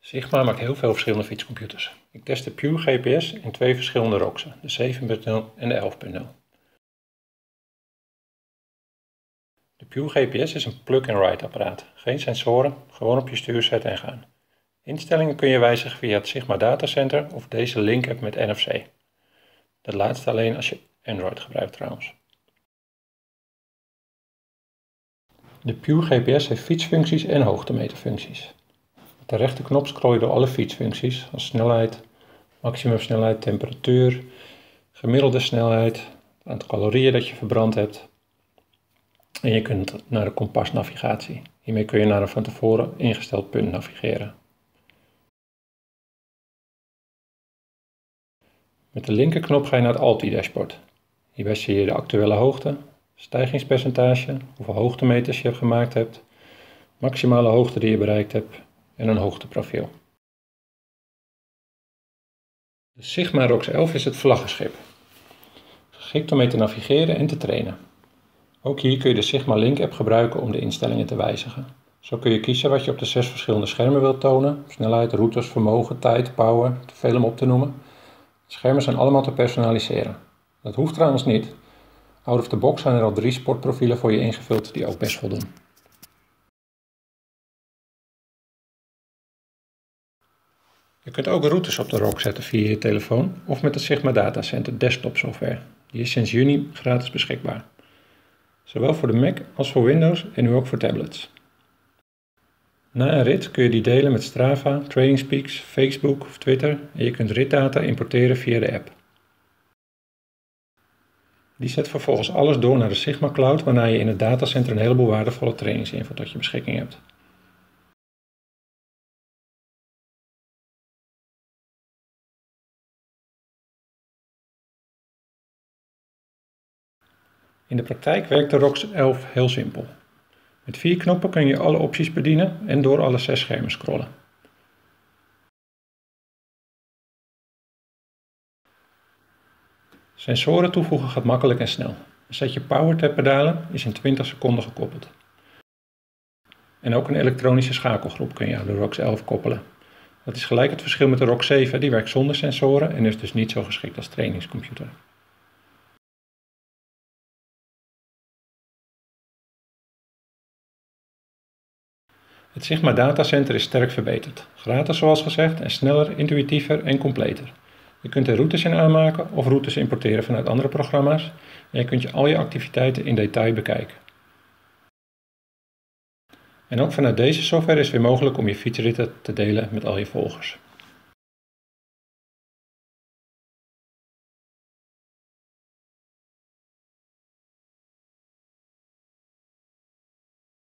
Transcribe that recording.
Sigma maakt heel veel verschillende fietscomputers. Ik test de Pure GPS in twee verschillende ROX'en, de 7.0 en de 11.0. De Pure GPS is een plug-and-ride apparaat. Geen sensoren, gewoon op je stuur zetten en gaan. Instellingen kun je wijzigen via het Sigma Datacenter of deze link hebt met NFC. Dat laatste alleen als je Android gebruikt trouwens. De Pure GPS heeft fietsfuncties en hoogtemeterfuncties. De rechterknop scroll je door alle fietsfuncties als snelheid, maximumsnelheid, temperatuur, gemiddelde snelheid, het aantal calorieën dat je verbrand hebt. En je kunt naar de kompasnavigatie. Hiermee kun je naar een van tevoren ingesteld punt navigeren. Met de linkerknop ga je naar het Alti-dashboard. Hierbij zie je de actuele hoogte, stijgingspercentage, hoeveel hoogtemeters je gemaakt hebt, maximale hoogte die je bereikt hebt en een hoogteprofiel. De Sigma ROX 11 is het vlaggenschip. Geschikt om mee te navigeren en te trainen. Ook hier kun je de Sigma Link app gebruiken om de instellingen te wijzigen. Zo kun je kiezen wat je op de zes verschillende schermen wilt tonen. Snelheid, routes, vermogen, tijd, power, te veel om op te noemen. De schermen zijn allemaal te personaliseren. Dat hoeft trouwens niet. Out of the box zijn er al drie sportprofielen voor je ingevuld die ook best voldoen. Je kunt ook routes op de ROC zetten via je telefoon of met het Sigma Data Center desktop software. Die is sinds juni gratis beschikbaar. Zowel voor de Mac als voor Windows en nu ook voor tablets. Na een rit kun je die delen met Strava, TrainingsPeaks, Facebook of Twitter en je kunt ritdata importeren via de app. Die zet vervolgens alles door naar de Sigma Cloud, waarna je in het datacenter een heleboel waardevolle trainingsinfo tot je beschikking hebt. In de praktijk werkt de ROX 11 heel simpel. Met vier knoppen kun je alle opties bedienen en door alle zes schermen scrollen. Sensoren toevoegen gaat makkelijk en snel. Een setje power pedalen is in 20 seconden gekoppeld. En ook een elektronische schakelgroep kun je aan de ROX 11 koppelen. Dat is gelijk het verschil met de ROX 7, die werkt zonder sensoren en is dus niet zo geschikt als trainingscomputer. Het Sigma Datacenter is sterk verbeterd. Gratis zoals gezegd en sneller, intuïtiever en completer. Je kunt er routes in aanmaken of routes importeren vanuit andere programma's en je kunt je al je activiteiten in detail bekijken. En ook vanuit deze software is weer mogelijk om je fietsritten te delen met al je volgers.